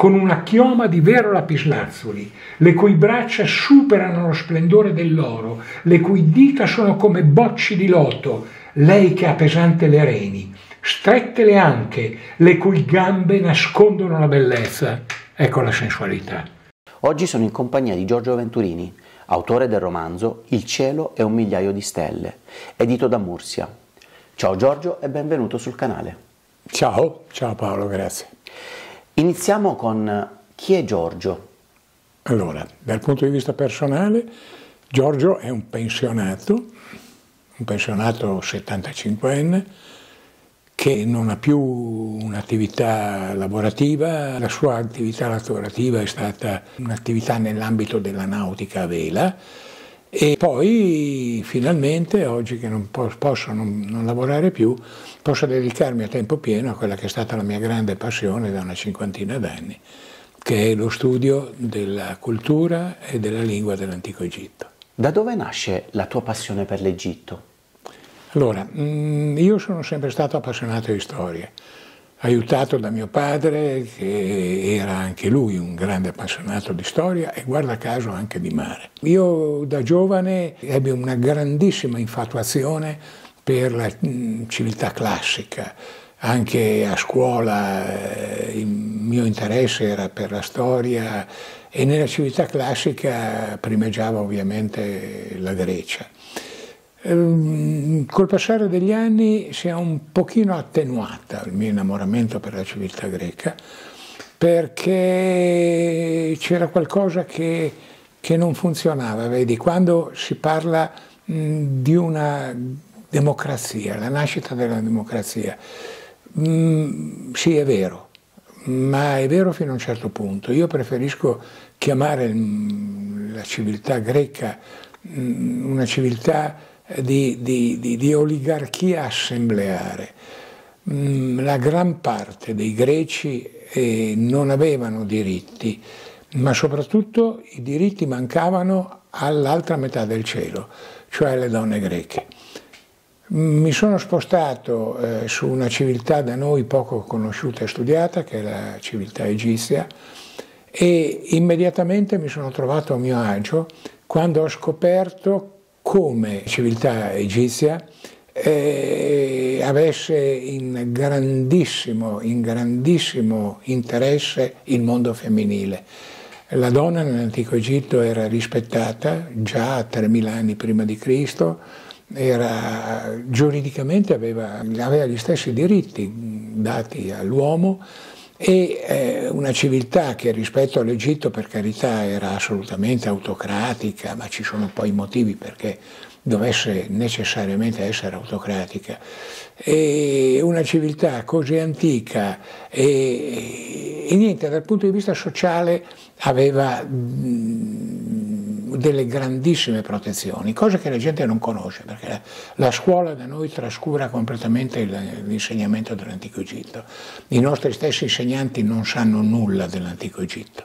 con una chioma di vero lapislazzuli, le cui braccia superano lo splendore dell'oro, le cui dita sono come bocci di loto, lei che ha pesante le reni, strette le anche, le cui gambe nascondono la bellezza. Ecco la sensualità. Oggi sono in compagnia di Giorgio Venturini, autore del romanzo Il cielo è un migliaio di stelle, edito da Mursia. Ciao Giorgio e benvenuto sul canale. Ciao, ciao Paolo, grazie. Iniziamo con chi è Giorgio? Allora, dal punto di vista personale, Giorgio è un pensionato, un pensionato 75enne, che non ha più un'attività lavorativa, la sua attività lavorativa è stata un'attività nell'ambito della nautica a vela e poi finalmente, oggi che non posso non, non, lavorare più, posso dedicarmi a tempo pieno a quella che è stata la mia grande passione da una cinquantina d'anni, che è lo studio della cultura e della lingua dell'antico Egitto. Da dove nasce la tua passione per l'Egitto? Allora, mm, io sono sempre stato appassionato di storia aiutato da mio padre, che era anche lui un grande appassionato di storia e guarda caso anche di mare. Io da giovane ebbi una grandissima infatuazione per la mm, civiltà classica. Anche a scuola eh, il mio interesse era per la storia e nella civiltà classica primeggiava ovviamente la Grecia. Ehm, col passare degli anni si è un pochino attenuata il mio innamoramento per la civiltà greca perché c'era qualcosa che, che non funzionava, vedi, quando si parla mh, di una democrazia, la nascita della democrazia, mh, sì è vero, ma è vero fino a un certo punto. Io preferisco chiamare la civiltà greca una civiltà di, di, di, di oligarchia assembleare. Mm, la gran parte dei greci eh, non avevano diritti, ma soprattutto i diritti mancavano all'altra metà del cielo, cioè alle donne greche. Mi sono spostato eh, su una civiltà da noi poco conosciuta e studiata, che è la civiltà egizia, e immediatamente mi sono trovato a mio agio quando ho scoperto come civiltà egizia eh, avesse in grandissimo, in grandissimo interesse il mondo femminile. La donna nell'antico Egitto era rispettata già 3000 anni prima di Cristo, era, giuridicamente aveva, aveva gli stessi diritti dati all'uomo e eh, una civiltà che rispetto all'Egitto per carità era assolutamente autocratica, ma ci sono poi motivi perché dovesse necessariamente essere autocratica, e una civiltà così antica e, e niente, dal punto di vista sociale aveva delle grandissime protezioni, cose che la gente non conosce, perché la, la scuola da noi trascura completamente l'insegnamento dell'antico Egitto. I nostri stessi insegnanti non sanno nulla dell'antico Egitto.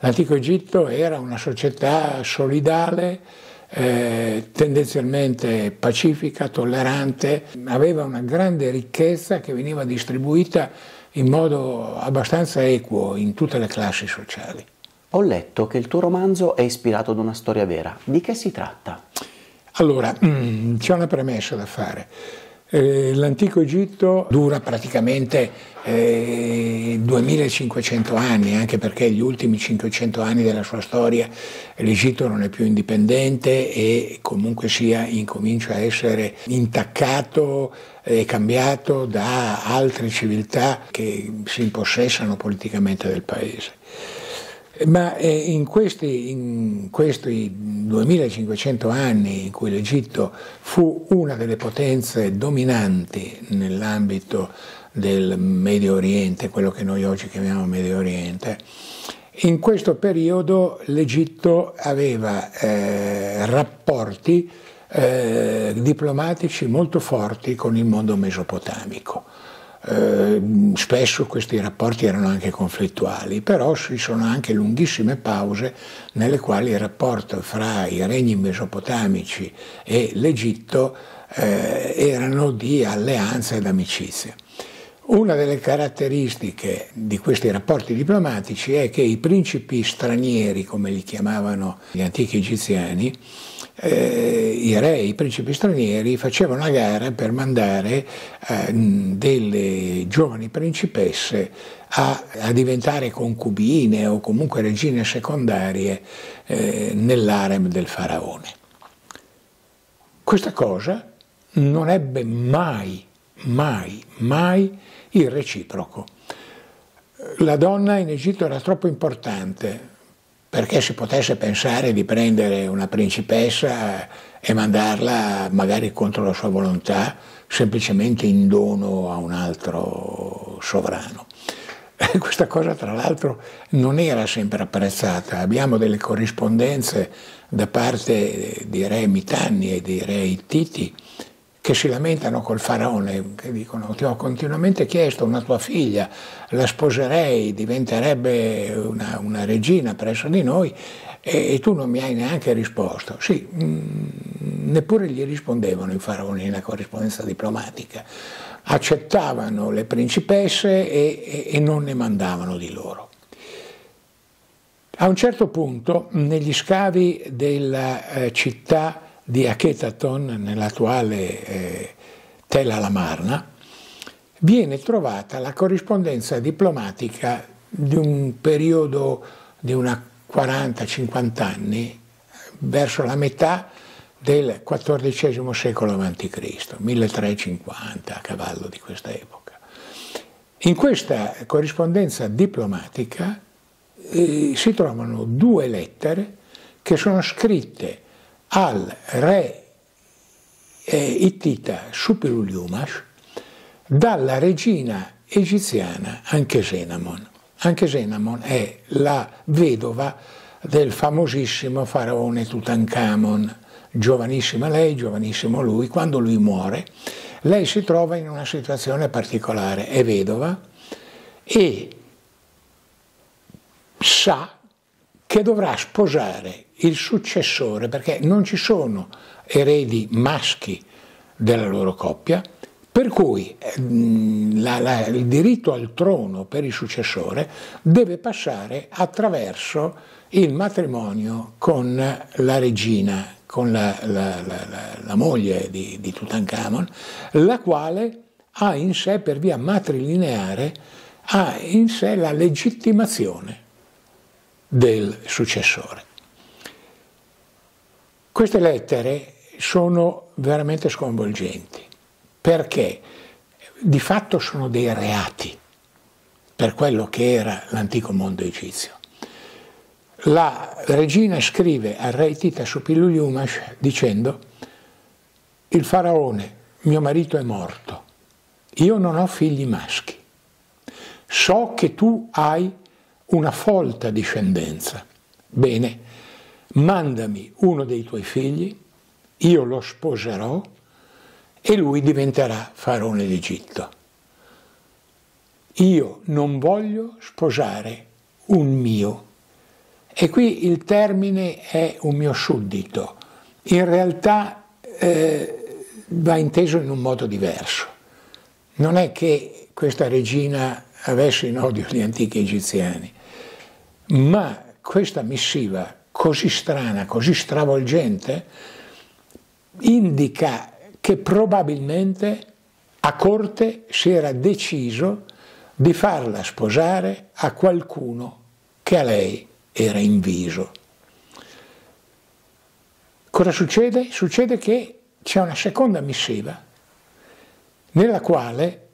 L'antico Egitto era una società solidale, eh, tendenzialmente pacifica, tollerante, aveva una grande ricchezza che veniva distribuita in modo abbastanza equo in tutte le classi sociali. Ho letto che il tuo romanzo è ispirato ad una storia vera. Di che si tratta? Allora, mm, c'è una premessa da fare. Eh, l'antico Egitto dura praticamente eh, 2500 anni, anche perché gli ultimi 500 anni della sua storia l'Egitto non è più indipendente e comunque sia incomincia a essere intaccato e cambiato da altre civiltà che si impossessano politicamente del paese. Ma eh, in questi, in questi 2500 anni in cui l'Egitto fu una delle potenze dominanti nell'ambito del Medio Oriente, quello che noi oggi chiamiamo Medio Oriente, in questo periodo l'Egitto aveva eh, rapporti eh, diplomatici molto forti con il mondo mesopotamico. Eh, spesso questi rapporti erano anche conflittuali, però ci sono anche lunghissime pause nelle quali il rapporto fra i regni mesopotamici e l'Egitto eh, erano di alleanza ed amicizia. Una delle caratteristiche di questi rapporti diplomatici è che i principi stranieri, come li chiamavano gli antichi egiziani, eh, i re, i principi stranieri facevano a gara per mandare eh, delle giovani principesse a, a, diventare concubine o comunque regine secondarie eh, nell'arem del faraone. Questa cosa non ebbe mai, mai, mai il reciproco. La donna in Egitto era troppo importante perché si potesse pensare di prendere una principessa e mandarla magari contro la sua volontà semplicemente in dono a un altro sovrano. Questa cosa tra l'altro non era sempre apprezzata, abbiamo delle corrispondenze da parte di re Mitanni e di re Ittiti che si lamentano col faraone, che dicono ti ho continuamente chiesto una tua figlia, la sposerei, diventerebbe una, una regina presso di noi e, e, tu non mi hai neanche risposto. Sì, mh, mm, neppure gli rispondevano i faraoni nella corrispondenza diplomatica, accettavano le principesse e, e, e non ne mandavano di loro. A un certo punto, negli scavi della eh, città di Achetaton, nell'attuale eh, Tel Alamarna, viene trovata la corrispondenza diplomatica di un periodo di una 40-50 anni, verso la metà del XIV secolo a.C., 1350, a cavallo di questa epoca. In questa corrispondenza diplomatica eh, si trovano due lettere che sono scritte al re eh, Ittita Suppiluliumash dalla regina egiziana Anchesenamon. Anchesenamon è la vedova del famosissimo faraone Tutankhamon, giovanissima lei, giovanissimo lui, quando lui muore, lei si trova in una situazione particolare, è vedova e sa che dovrà sposare il successore, perché non ci sono eredi maschi della loro coppia, per cui mm, la, la, il diritto al trono per il successore deve passare attraverso il matrimonio con la regina, con la, la moglie di, di Tutankhamon, la quale ha in sé, per via matrilineare, ha in sé la legittimazione del successore. Queste lettere sono veramente sconvolgenti perché di fatto sono dei reati per quello che era l'antico mondo egizio. La regina scrive al re Tita Supiluliumash dicendo il faraone, mio marito è morto, io non ho figli maschi, so che tu hai una folta discendenza. Bene, mandami uno dei tuoi figli, io lo sposerò e lui diventerà faraone d'Egitto. Io non voglio sposare un mio. E qui il termine è un mio suddito. In realtà eh, va inteso in un modo diverso. Non è che questa regina avesse in odio gli antichi egiziani, ma questa missiva così strana, così stravolgente, indica che probabilmente a corte si era deciso di farla sposare a qualcuno che a lei era inviso. Cosa succede? Succede che c'è una seconda missiva nella quale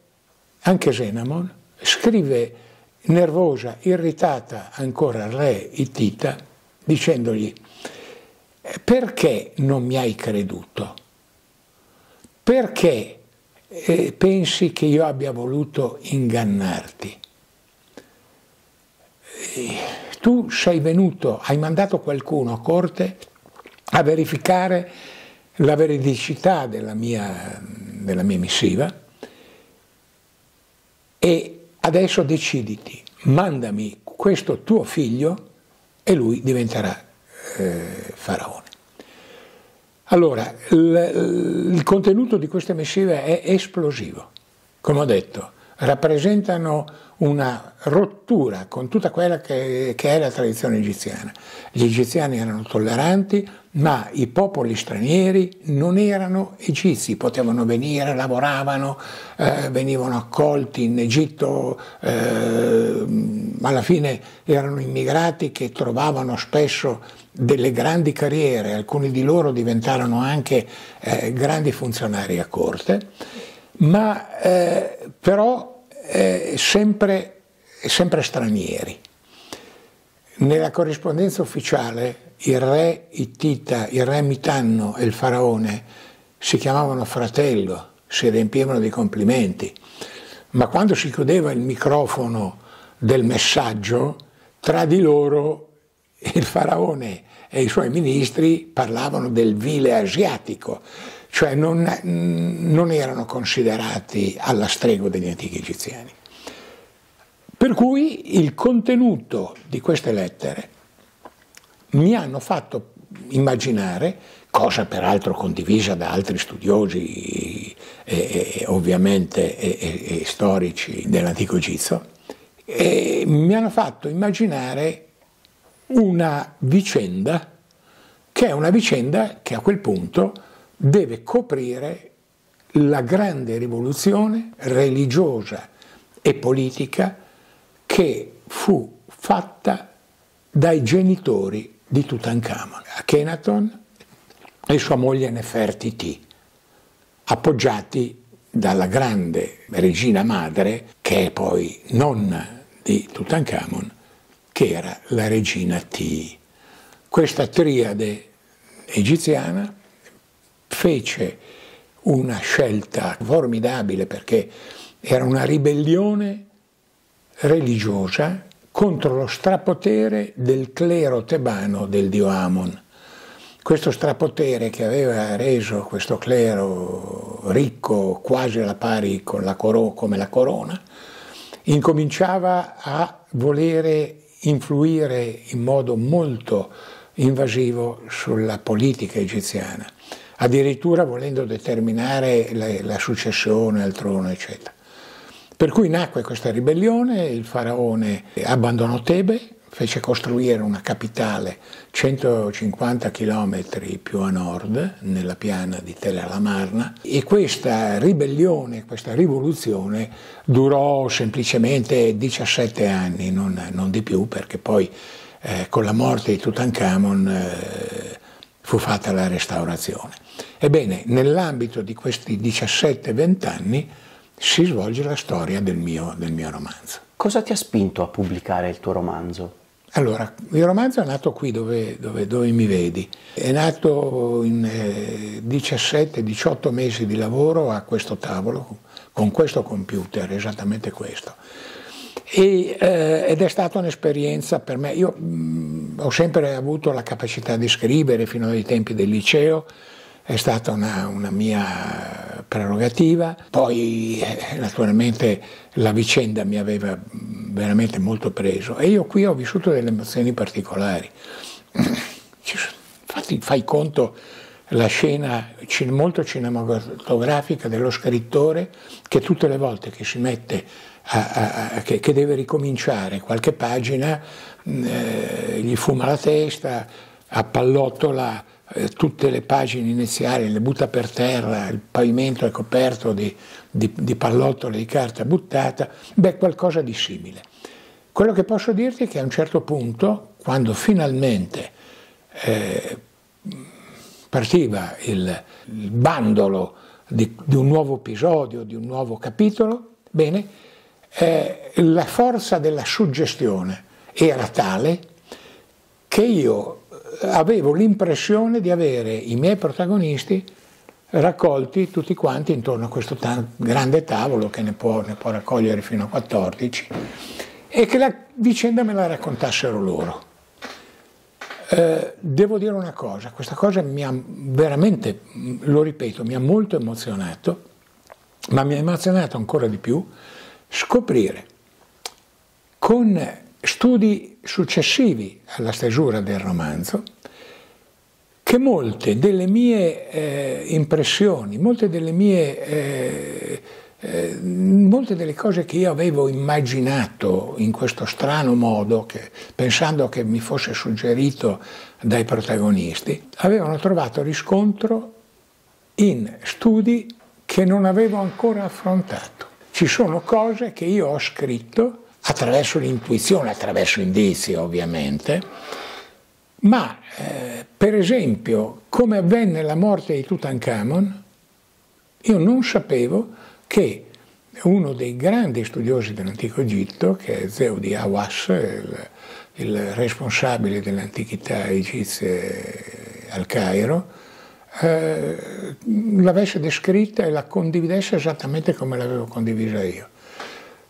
anche Zenamon scrive nervosa, irritata ancora al re Ittita, dicendogli perché non mi hai creduto? Perché eh, pensi che io abbia voluto ingannarti? Eh, tu sei venuto, hai mandato qualcuno a corte a verificare la veridicità della mia, della mia missiva e adesso deciditi, mandami questo tuo figlio e lui diventerà eh, faraone. Allora, il, il contenuto di questa missiva è esplosivo. Come ho detto, rappresentano una rottura con tutta quella che, che, è la tradizione egiziana. Gli egiziani erano tolleranti, ma i popoli stranieri non erano egizi, potevano venire, lavoravano, eh, venivano accolti in Egitto, eh, alla fine erano immigrati che trovavano spesso delle grandi carriere, alcuni di loro diventarono anche eh, grandi funzionari a corte, ma eh, però eh, sempre, sempre stranieri. Nella corrispondenza ufficiale il re Ittita, il re Mitanno e il faraone si chiamavano fratello, si riempivano di complimenti, ma quando si chiudeva il microfono del messaggio, tra di loro il faraone e i suoi ministri parlavano del vile asiatico, cioè non, non erano considerati alla stregua degli antichi egiziani. Per cui il contenuto di queste lettere mi hanno fatto immaginare, cosa peraltro condivisa da altri studiosi e, e, ovviamente e, storici dell'antico Egizio, mi hanno fatto immaginare una vicenda che è una vicenda che a quel punto deve coprire la grande rivoluzione religiosa e politica che fu fatta dai genitori di Tutankhamon, Akhenaton e sua moglie Nefertiti, appoggiati dalla grande regina madre, che è poi nonna di Tutankhamon, che era la regina Ti. Questa triade egiziana fece una scelta formidabile perché era una ribellione religiosa contro lo strapotere del clero tebano del dio Amon. Questo strapotere che aveva reso questo clero ricco quasi alla pari la come la corona, incominciava a volere influire in modo molto invasivo sulla politica egiziana, addirittura volendo determinare la, la successione al trono, eccetera. Per cui nacque questa ribellione, il faraone abbandonò Tebe, fece costruire una capitale 150 km più a nord, nella piana di Tel Alamarna, e questa ribellione, questa rivoluzione durò semplicemente 17 anni, non, non di più, perché poi eh, con la morte di Tutankhamon eh, fu fatta la restaurazione. Ebbene, nell'ambito di questi 17-20 anni si svolge la storia del mio, del mio romanzo. Cosa ti ha spinto a pubblicare il tuo romanzo? Allora, il romanzo è nato qui dove, dove, dove mi vedi, è nato in eh, 17-18 mesi di lavoro a questo tavolo, con questo computer, esattamente questo. E, eh, ed è stata un'esperienza per me, io mh, mm, ho sempre avuto la capacità di scrivere fino ai tempi del liceo, è stata una, una mia prerogativa, poi eh, naturalmente la vicenda mi aveva veramente molto preso e io qui ho vissuto delle emozioni particolari. Infatti fai conto la scena molto cinematografica dello scrittore che tutte le volte che si mette a, a, a, che, che, deve ricominciare qualche pagina eh, gli fuma la testa, appallottola tutte le pagine iniziali, le butta per terra, il pavimento è coperto di, di, di pallottole di carta buttata, beh, qualcosa di simile. Quello che posso dirti è che a un certo punto, quando finalmente eh, partiva il, il bandolo di, di, un nuovo episodio, di un nuovo capitolo, bene, eh, la forza della suggestione era tale che io avevo l'impressione di avere i miei protagonisti raccolti tutti quanti intorno a questo grande tavolo che ne può, ne può, raccogliere fino a 14 e che la vicenda me la raccontassero loro. Eh, devo dire una cosa, questa cosa mi ha veramente, lo ripeto, mi ha molto emozionato, ma mi ha emozionato ancora di più scoprire con studi successivi alla stesura del romanzo che molte delle mie eh, impressioni, molte delle mie eh, eh, molte delle cose che io avevo immaginato in questo strano modo, che, pensando che mi fosse suggerito dai protagonisti, avevano trovato riscontro in studi che non avevo ancora affrontato. Ci sono cose che io ho scritto attraverso l'intuizione, attraverso indizi ovviamente, ma eh, per esempio come avvenne la morte di Tutankhamon, io non sapevo che uno dei grandi studiosi dell'antico Egitto, che è Zeo di Awas, il, il responsabile dell'antichità egizia al Cairo, eh, l'avesse descritta e la condividesse esattamente come l'avevo condivisa io.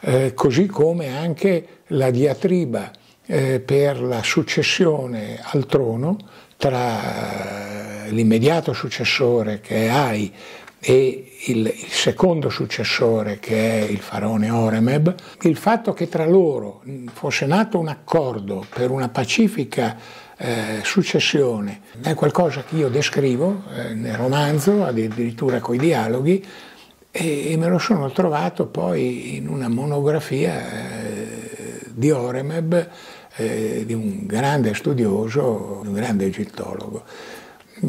Eh, così come anche la diatriba eh, per la successione al trono tra eh, l'immediato successore che è Ai e il, il, secondo successore che è il faraone Oremeb, il fatto che tra loro fosse nato un accordo per una pacifica eh, successione è qualcosa che io descrivo eh, nel romanzo, addirittura coi dialoghi, e, e, me lo sono trovato poi in una monografia eh, di Oremeb, eh, di un grande studioso, un grande egittologo.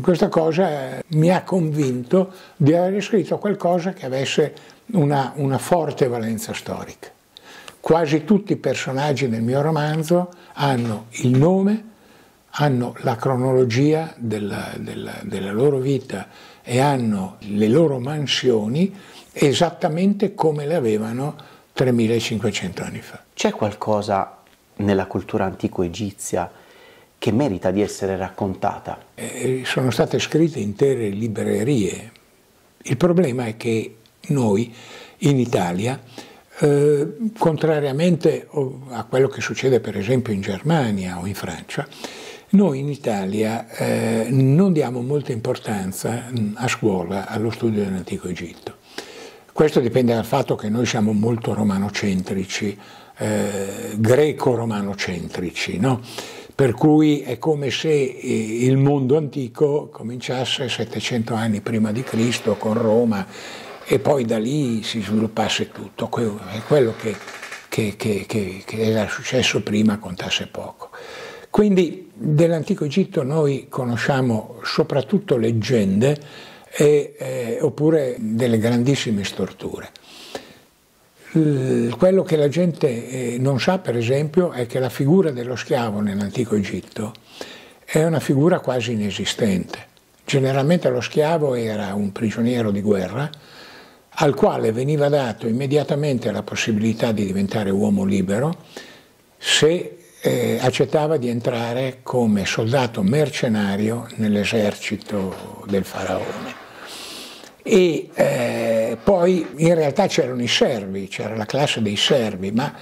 Questa cosa mi ha convinto di aver scritto qualcosa che avesse una, una forte valenza storica. Quasi tutti i personaggi del mio romanzo hanno il nome, hanno la cronologia della, della, della loro vita e hanno le loro mansioni esattamente come le avevano 3500 anni fa. C'è qualcosa nella cultura antico-egizia che merita di essere raccontata? Eh, sono state scritte intere librerie. Il problema è che noi in Italia, eh, contrariamente a quello che succede per esempio in Germania o in Francia, noi in Italia eh, non diamo molta importanza mm, a scuola allo studio dell'antico Egitto. Questo dipende dal fatto che noi siamo molto romanocentrici, eh, greco-romanocentrici, no? per cui è come se eh, il mondo antico cominciasse 700 anni prima di Cristo con Roma e poi da lì si sviluppasse tutto. È quello che, che, che, che era successo prima contasse poco. Quindi dell'antico Egitto noi conosciamo soprattutto leggende e, eh, oppure delle grandissime storture. Quello che la gente eh, non sa, per esempio, è che la figura dello schiavo nell'antico Egitto è una figura quasi inesistente. Generalmente lo schiavo era un prigioniero di guerra al quale veniva dato immediatamente la possibilità di diventare uomo libero se eh, accettava di entrare come soldato mercenario nell'esercito del faraone. E eh, poi in realtà c'erano i servi, c'era la classe dei servi, ma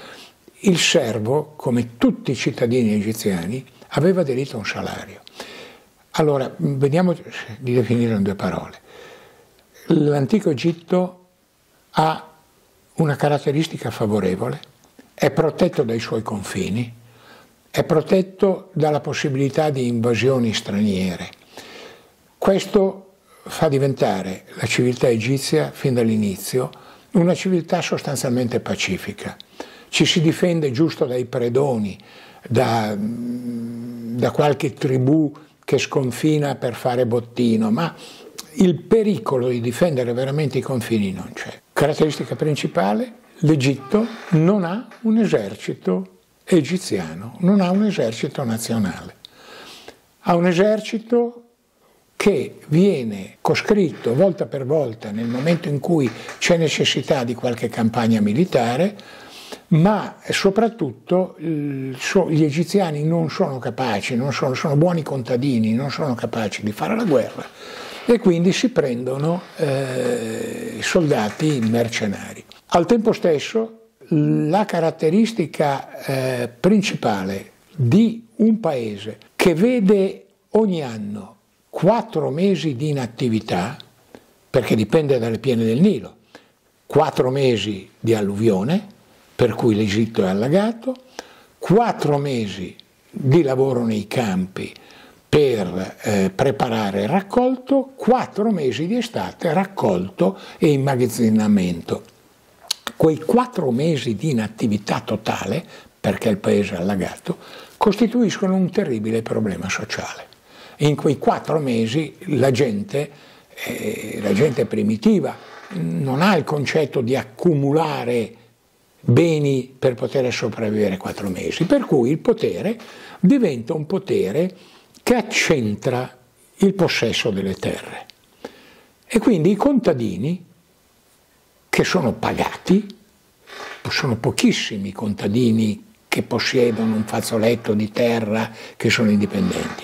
il servo, come tutti i cittadini egiziani, aveva diritto a un salario. Allora, vediamo di definire in due parole. L'antico Egitto ha una caratteristica favorevole, è protetto dai suoi confini, è protetto dalla possibilità di invasioni straniere. Questo fa diventare la civiltà egizia fin dall'inizio una civiltà sostanzialmente pacifica. Ci si difende giusto dai predoni, da, da qualche tribù che sconfina per fare bottino, ma il pericolo di difendere veramente i confini non c'è. Caratteristica principale, l'Egitto non ha un esercito egiziano non ha un esercito nazionale, ha un esercito che viene coscritto volta per volta nel momento in cui c'è necessità di qualche campagna militare, ma soprattutto gli egiziani non sono capaci, non sono, sono buoni contadini, non sono capaci di fare la guerra e quindi si prendono eh, soldati mercenari. Al tempo stesso la caratteristica eh, principale di un paese che vede ogni anno quattro mesi di inattività, perché dipende dalle piene del Nilo, quattro mesi di alluvione, per cui l'Egitto è allagato, quattro mesi di lavoro nei campi per eh, preparare il raccolto, quattro mesi di estate raccolto e immagazzinamento. quei quattro mesi di inattività totale, perché il paese è allagato, costituiscono un terribile problema sociale. In quei quattro mesi la gente, eh, la gente primitiva non ha il concetto di accumulare beni per poter sopravvivere quattro mesi, per cui il potere diventa un potere che accentra il possesso delle terre. E quindi i contadini, che sono pagati, sono pochissimi i contadini che possiedono un fazzoletto di terra, che sono indipendenti,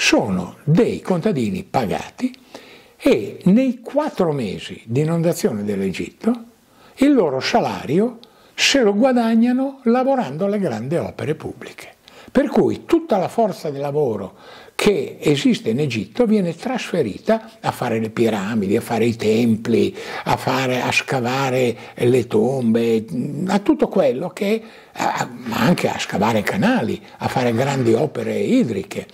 sono dei contadini pagati e nei quattro mesi di inondazione dell'Egitto il loro salario se lo guadagnano lavorando alle grandi opere pubbliche. Per cui tutta la forza di lavoro che esiste in Egitto viene trasferita a fare le piramidi, a fare i templi, a, fare, a scavare le tombe, a tutto quello che, ma anche a scavare canali, a fare grandi opere idriche.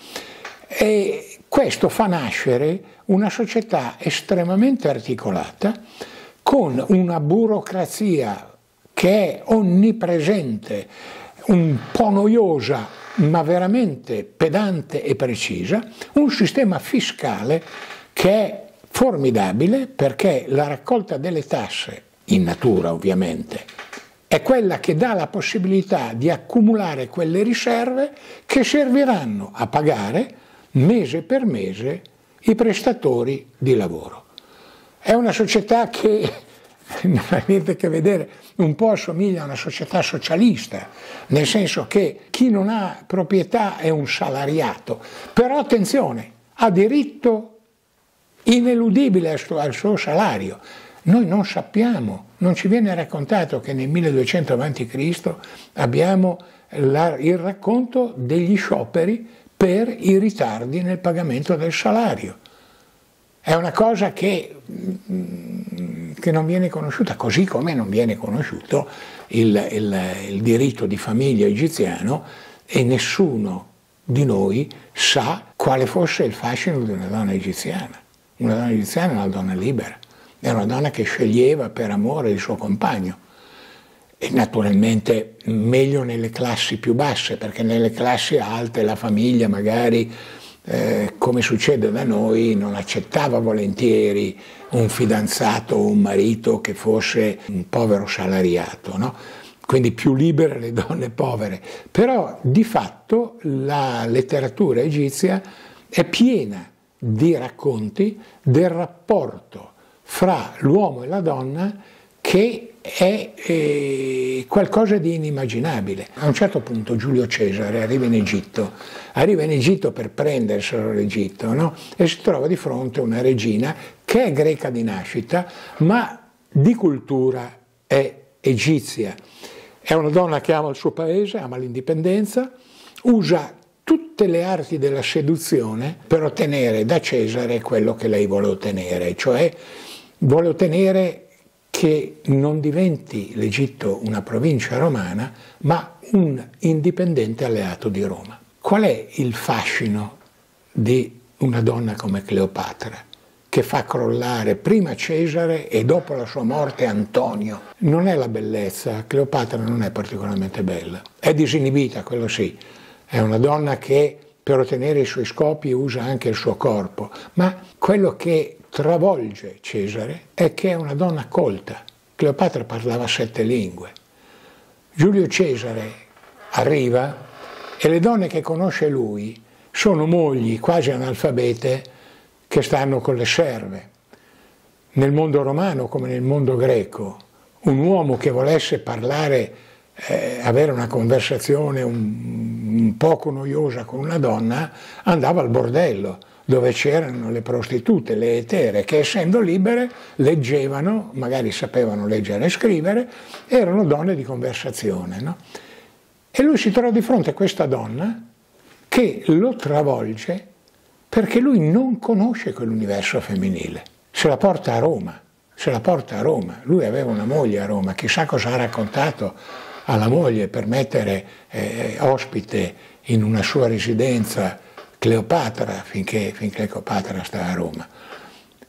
E questo fa nascere una società estremamente articolata con una burocrazia che è onnipresente, un po' noiosa ma veramente pedante e precisa, un sistema fiscale che è formidabile perché la raccolta delle tasse, in natura ovviamente, è quella che dà la possibilità di accumulare quelle riserve che serviranno a pagare mese per mese i prestatori di lavoro. È una società che non ha niente a che vedere, un po' assomiglia a una società socialista, nel senso che chi non ha proprietà è un salariato, però attenzione, ha diritto ineludibile al suo, salario. Noi non sappiamo, non ci viene raccontato che nel 1200 a.C. abbiamo il racconto degli scioperi per i ritardi nel pagamento del salario. È una cosa che che non viene conosciuta, così come non viene conosciuto il, il, il diritto di famiglia egiziano e nessuno di noi sa quale fosse il fascino di una donna egiziana. Una donna egiziana è una donna libera, è una donna che sceglieva per amore il suo compagno. E naturalmente meglio nelle classi più basse, perché nelle classi alte la famiglia magari eh, come succede da noi, non accettava volentieri un fidanzato o un marito che fosse un povero salariato, no? quindi più libere le donne povere. Però di fatto la letteratura egizia è piena di racconti del rapporto fra l'uomo e la donna che è eh, qualcosa di inimmaginabile. A un certo punto Giulio Cesare arriva in Egitto, arriva in Egitto per prenderselo l'Egitto no? e si trova di fronte a una regina che è greca di nascita ma di cultura è egizia. È una donna che ama il suo paese, ama l'indipendenza, usa tutte le arti della seduzione per ottenere da Cesare quello che lei vuole ottenere, cioè vuole ottenere che non diventi l'Egitto una provincia romana, ma un indipendente alleato di Roma. Qual è il fascino di una donna come Cleopatra? che fa crollare prima Cesare e dopo la sua morte Antonio. Non è la bellezza, Cleopatra non è particolarmente bella, è disinibita, quello sì, è una donna che per ottenere i suoi scopi usa anche il suo corpo, ma quello che travolge Cesare è che è una donna colta. Cleopatra parlava sette lingue. Giulio Cesare arriva e le donne che conosce lui sono mogli quasi analfabete che stanno con le serve. Nel mondo romano come nel mondo greco, un uomo che volesse parlare, eh, avere una conversazione un, un poco noiosa con una donna, andava al bordello dove c'erano le prostitute, le etere, che essendo libere leggevano, magari sapevano leggere e scrivere, erano donne di conversazione. No? E lui si trova di fronte a questa donna che lo travolge perché lui non conosce quell'universo femminile, se la porta a Roma, se la porta a Roma. Lui aveva una moglie a Roma, chissà cosa ha raccontato alla moglie per mettere eh, ospite in una sua residenza Cleopatra finché, finché Cleopatra stava a Roma.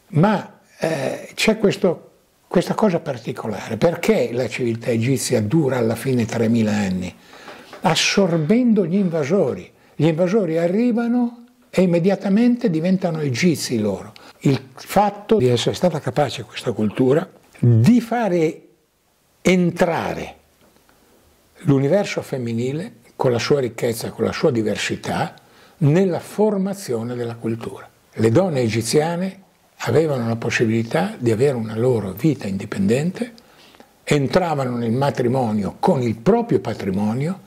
Ma eh, c'è questa cosa particolare. Perché la civiltà egizia dura alla fine 3000 anni? Assorbendo gli invasori. Gli invasori arrivano e immediatamente diventano egizi loro. Il fatto di essere stata capace questa cultura di fare entrare l'universo femminile con la sua ricchezza, con la sua diversità, nella formazione della cultura. Le donne egiziane avevano la possibilità di avere una loro vita indipendente, entravano nel matrimonio con il proprio patrimonio,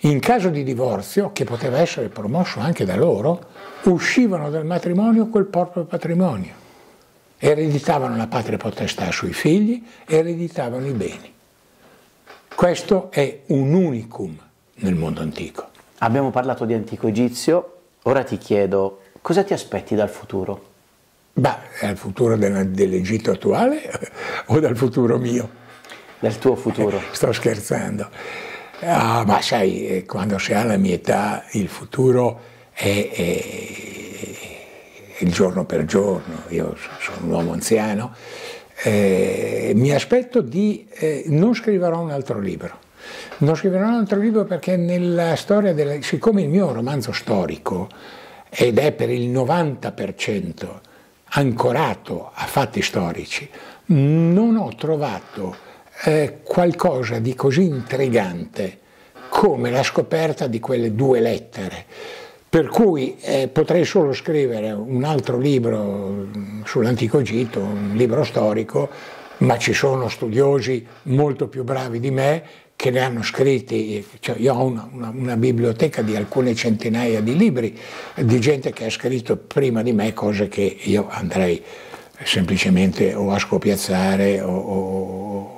in caso di divorzio, che poteva essere promosso anche da loro, uscivano dal matrimonio col proprio patrimonio, ereditavano la patria potestà sui figli, ereditavano i beni. Questo è un unicum nel mondo antico. Abbiamo parlato di antico egizio, ora ti chiedo cosa ti aspetti dal futuro? Beh, dal futuro dell'Egitto attuale o dal futuro mio? Del tuo futuro. Sto scherzando. Ah, ma sai, eh, quando si ha la mia età, il futuro è, è, è il giorno per giorno. Io sono un uomo anziano. Eh, mi aspetto di... Eh, non scriverò un altro libro. Non scriverò un altro libro perché nella storia della... Siccome il mio romanzo storico, ed è per il 90% ancorato a fatti storici, non ho trovato eh, qualcosa di così intrigante come la scoperta di quelle due lettere. Per cui eh, potrei solo scrivere un altro libro sull'antico Egitto, un libro storico, ma ci sono studiosi molto più bravi di me che ne hanno scritti, cioè io ho una, una, una, biblioteca di alcune centinaia di libri di gente che ha scritto prima di me cose che io andrei semplicemente o a scopiazzare o, o,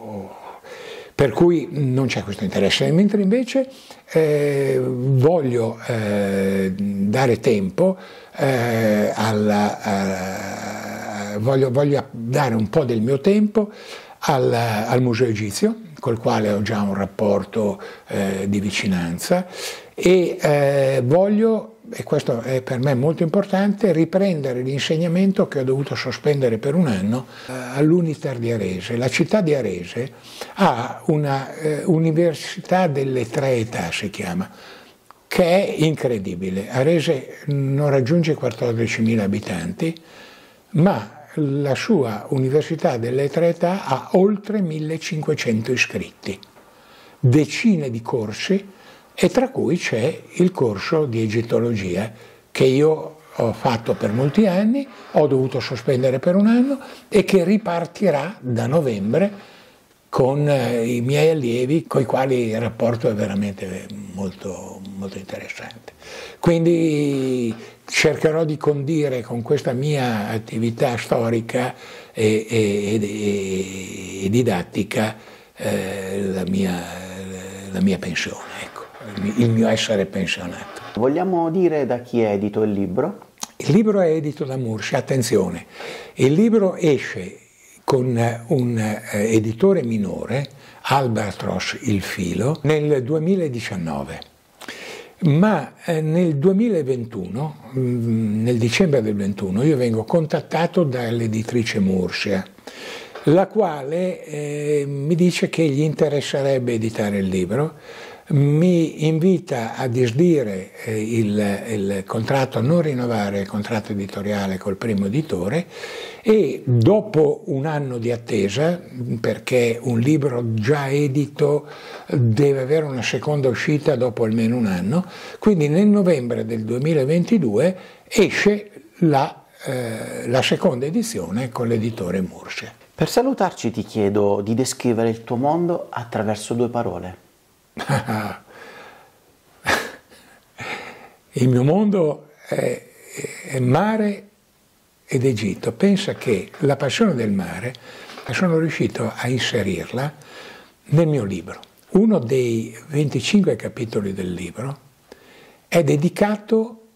per cui non c'è questo interesse, mentre invece eh, voglio eh, dare tempo eh, alla, a, voglio, voglio, dare un po' del mio tempo al, al Museo Egizio, col quale ho già un rapporto eh, di vicinanza e eh, voglio e questo è per me molto importante, riprendere l'insegnamento che ho dovuto sospendere per un anno eh, all'Uniter di Arese. La città di Arese ha una eh, università delle tre età, si chiama, che è incredibile. Arese non raggiunge 14.000 abitanti, ma la sua università delle tre età ha oltre 1.500 iscritti, decine di corsi e tra cui c'è il corso di egittologia che io ho fatto per molti anni, ho dovuto sospendere per un anno e che ripartirà da novembre con eh, i miei allievi con i quali il rapporto è veramente molto, molto interessante. Quindi cercherò di condire con questa mia attività storica e, e, e, didattica eh, la, mia, la mia pensione. Ecco il mio essere pensionato. Vogliamo dire da chi è edito il libro? Il libro è edito da Mursi, attenzione, il libro esce con un eh, editore minore, Albatros Il Filo, nel 2019. Ma eh, nel 2021, mm, nel dicembre del 2021, io vengo contattato dall'editrice Mursia, la quale eh, mi dice che gli interesserebbe editare il libro mi invita a disdire eh, il, il, contratto, a non rinnovare il contratto editoriale col primo editore e dopo un anno di attesa, perché un libro già edito deve avere una seconda uscita dopo almeno un anno, quindi nel novembre del 2022 esce la, eh, la seconda edizione con l'editore Mursia. Per salutarci ti chiedo di descrivere il tuo mondo attraverso due parole. Il mio mondo è, è mare ed Egitto. Pensa che la passione del mare sono riuscito a inserirla nel mio libro. Uno dei 25 capitoli del libro è dedicato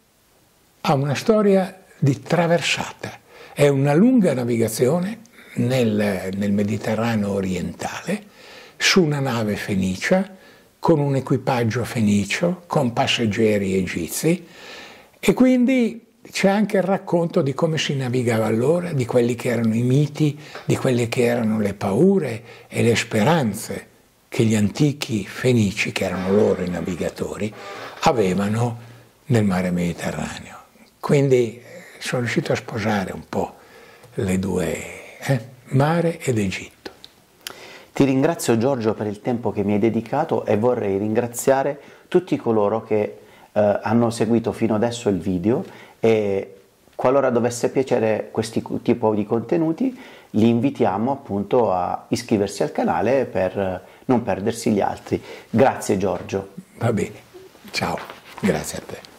a una storia di traversata. È una lunga navigazione nel, nel Mediterraneo orientale su una nave fenicia con un equipaggio fenicio, con passeggeri egizi e quindi c'è anche il racconto di come si navigava allora, di quelli che erano i miti, di quelle che erano le paure e le speranze che gli antichi fenici, che erano loro i navigatori, avevano nel mare Mediterraneo. Quindi eh, sono riuscito a sposare un po' le due, eh? mare ed Egitto. Ti ringrazio Giorgio per il tempo che mi hai dedicato e vorrei ringraziare tutti coloro che eh, hanno seguito fino adesso il video e qualora dovesse piacere questo tipo di contenuti li invitiamo appunto a iscriversi al canale per non perdersi gli altri. Grazie Giorgio. Va bene, ciao, grazie a te.